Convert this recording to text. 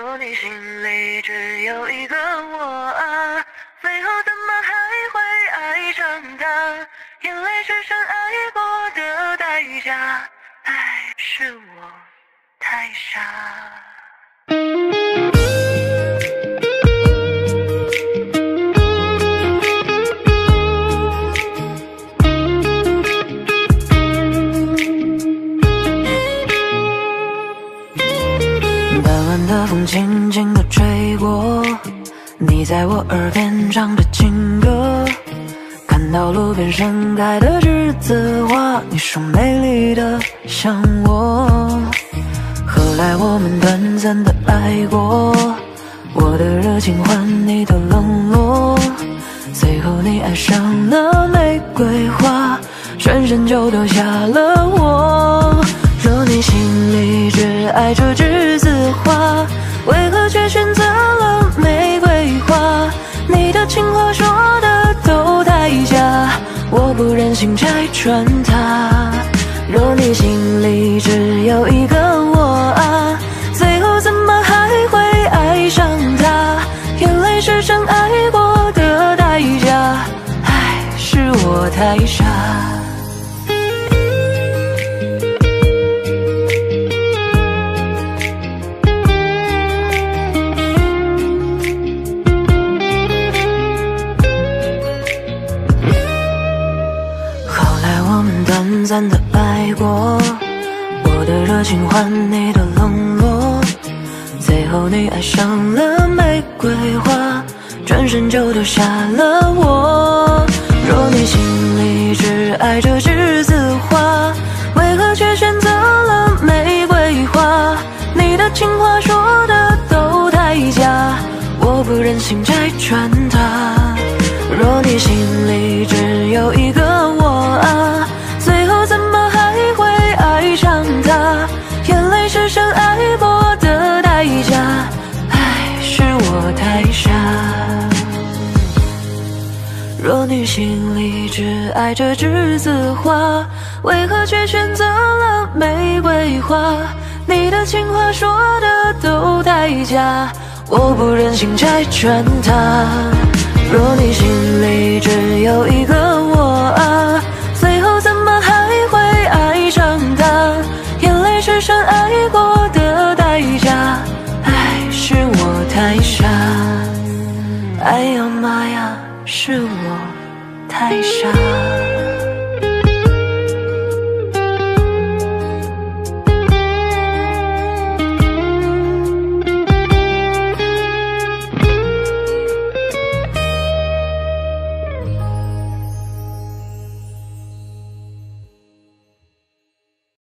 若你心里只有一个我啊，最后怎么还会爱上他？眼泪是深爱过的代价，爱是我太傻。的风轻轻地吹过，你在我耳边唱着情歌。看到路边盛开的栀子花，你说美丽的像我。后来我们短暂的爱过，我的热情换你的冷落。最后你爱上了玫瑰花，转身就丢下了我。若你心里只爱着栀子花，为何却选择了玫瑰花？你的情话说的都太假，我不忍心拆穿它。若你心里只有一个我啊，最后怎么还会爱上他？眼泪是深爱过的代价，爱是我太傻。短暂的爱过，我的热情换你的冷落，最后你爱上了玫瑰花，转身就丢下了我。若你心里只爱着栀子花，为何却选择了玫瑰花？你的情话说的都太假，我不忍心拆穿它。若你心里只有一个我啊，你心里只爱着栀子花，为何却选择了玫瑰花？你的情话说的都太假，我不忍心拆穿它。若你心里只有一个我啊，最后怎么还会爱上他？眼泪是深爱过的代价，爱是我太傻。哎呀妈呀，是我太傻。